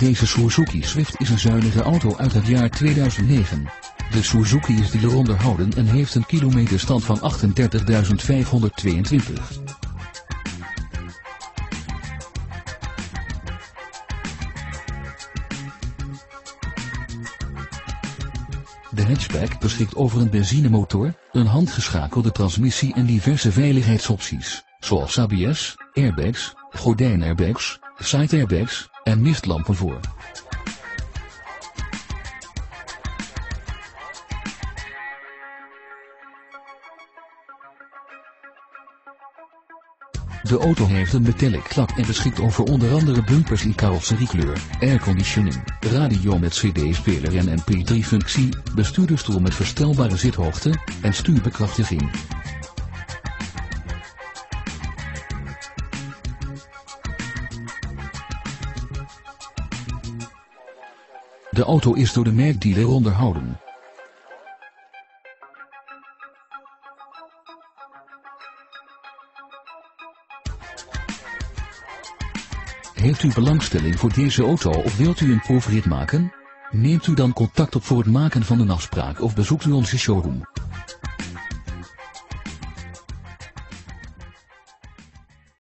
Deze Suzuki Swift is een zuinige auto uit het jaar 2009. De Suzuki is dealer onderhouden en heeft een kilometerstand van 38.522. De hatchback beschikt over een benzinemotor, een handgeschakelde transmissie en diverse veiligheidsopties, zoals ABS, airbags, gordijnairbags, side airbags en mistlampen voor. De auto heeft een metallic lak en beschikt over onder andere bumpers in carrosseriekleur, airconditioning, radio met cd-speler en mp3-functie, bestuurderstoel met verstelbare zithoogte en stuurbekrachtiging. De auto is door de merkdealer onderhouden. Heeft u belangstelling voor deze auto of wilt u een proefrit maken? Neemt u dan contact op voor het maken van een afspraak of bezoekt u onze showroom.